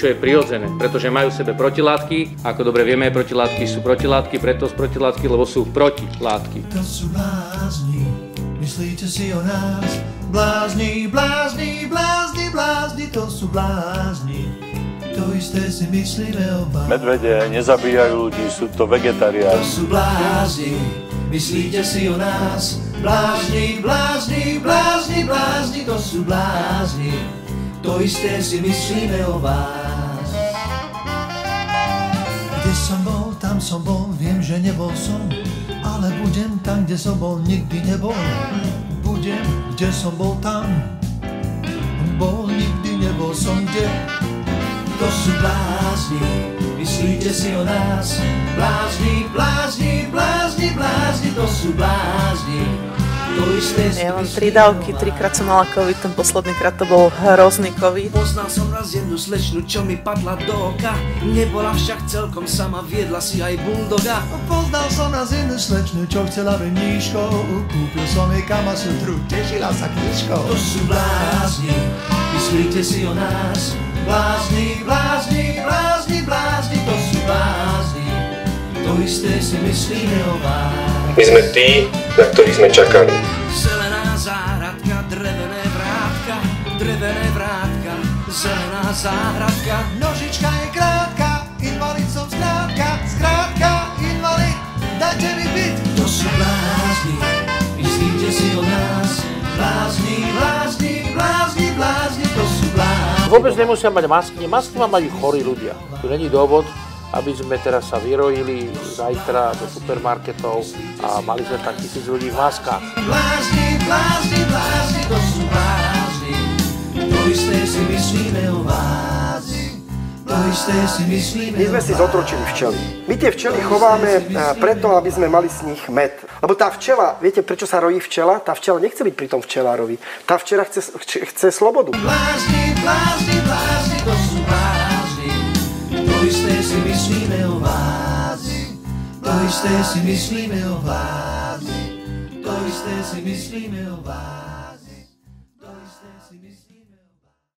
čo je prirodzené, pretože majú v sebe protilátky. Ako dobre vieme, protilátky sú protilátky, preto sú protilátky, lebo sú protilátky. To sú blázni, myslíte si o nás? Blázni, blázni, blázni, blázni, to sú blázni. To isté si myslíme o vás. Medvede nezabíjajú ľudí, sú to vegetariáni. To sú blázni, myslíte si o nás? Blázni, blázni, blázni, to sú blázni. To isté si myslíme o vás. Kde som bol, tam som bol, viem, že nebol som, ale budem tam, kde som bol, nikdy nebol. Budem, kde som bol, tam bol, nikdy nebol som, kde. To sú blázni, myslíte si o nás? Blázni, blázni, blázni, blázni, to sú blázni. Ja mám tri dávky, trikrát som mala COVID, ten posledný krát to bol hrozný COVID. Poznal som raz jednu slečnu, čo mi padla do oka. Nebola však celkom sama, viedla si aj bulldoga Poznal som raz jednu slečnu, čo chcela veníškou Kúpil som jej kamasutru, tešila sa knižkou. To sú blázni, myslíte si o nás. Blázni, blázni, blázni, blázni, to sú blázni. To isté si myslíme o vás. My sme tí, na ktorých sme čakali. Zelená záhradka, drevené vrátka Drevené vrátka, zelená záhradka. Nožička je krátka, invalid som skrátka Skrátka, invalid, dajte mi byt. To sú blázni, myslíte si o nás. Blázni, blázni, blázni, blázni, to sú blázni. Vôbec nemusia mať masky, masky má majú chorí ľudia. Tu není dôvod, aby sme teraz sa vyrojili zajtra do supermarketov a mali sme tak tisíc ľudí v maskách. Blázni, blázni, blázni, to sú blázni To isté si myslíme o vás My sme si zotročili včely. My tie včely chováme eh, preto, aby sme mali z nich med. Lebo tá včela, viete prečo sa rojí včela? Tá včela nechce byť pri tom včelárovi. Tá včela chce, chce, chce slobodu. Blázni, blázni, blázni To isté si myslíme o vás To